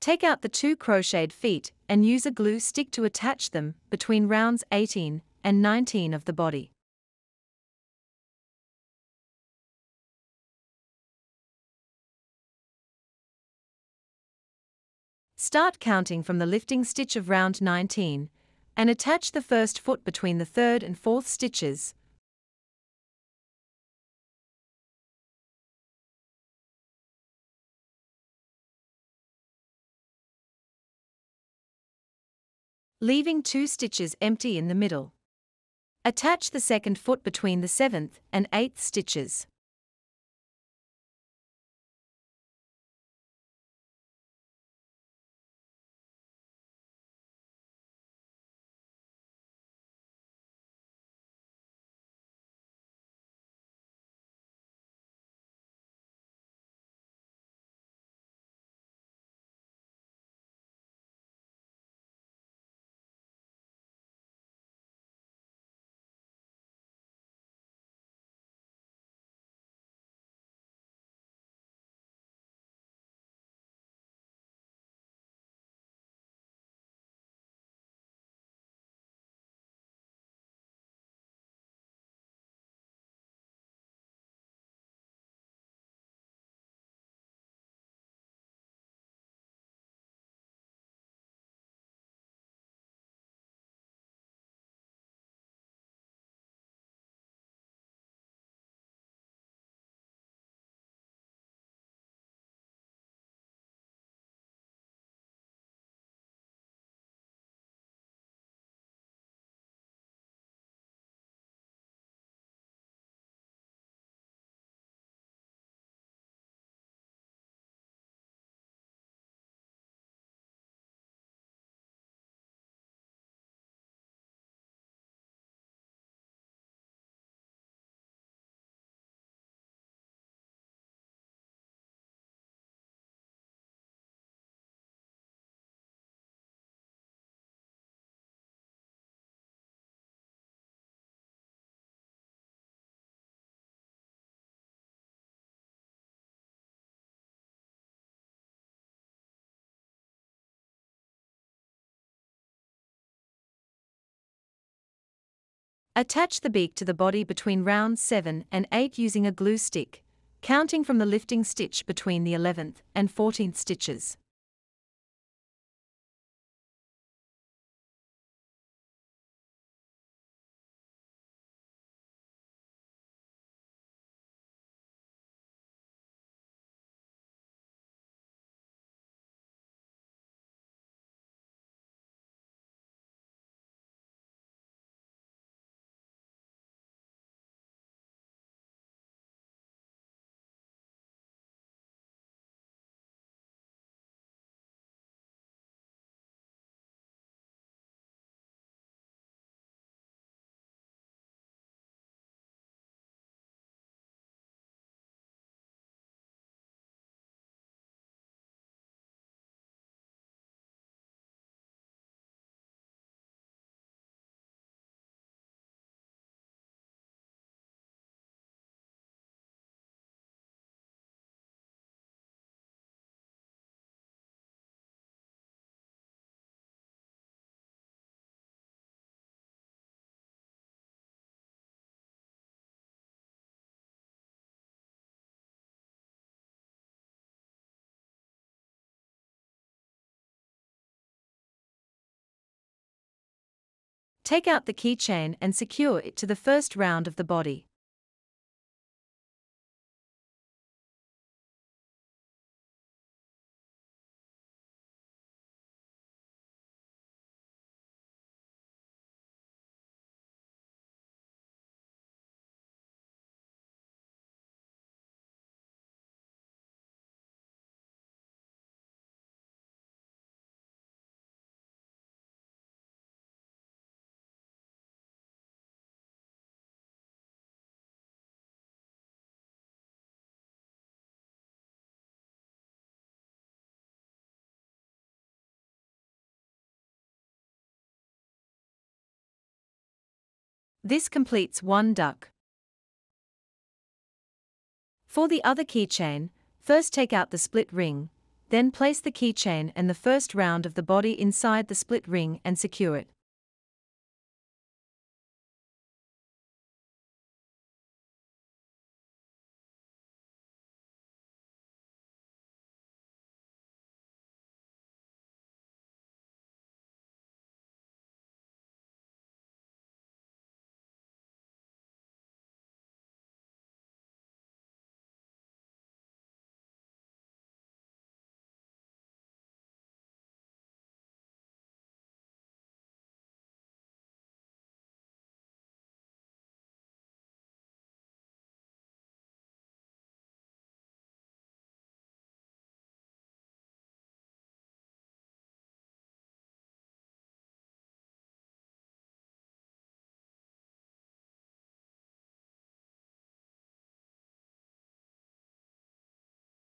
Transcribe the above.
Take out the two crocheted feet and use a glue stick to attach them between rounds 18 and 19 of the body. Start counting from the lifting stitch of round 19 and attach the first foot between the third and fourth stitches. Leaving two stitches empty in the middle. Attach the second foot between the seventh and eighth stitches. Attach the beak to the body between rounds 7 and 8 using a glue stick, counting from the lifting stitch between the 11th and 14th stitches. Take out the keychain and secure it to the first round of the body. This completes one duck. For the other keychain, first take out the split ring, Then place the keychain and the first round of the body inside the split ring and secure it.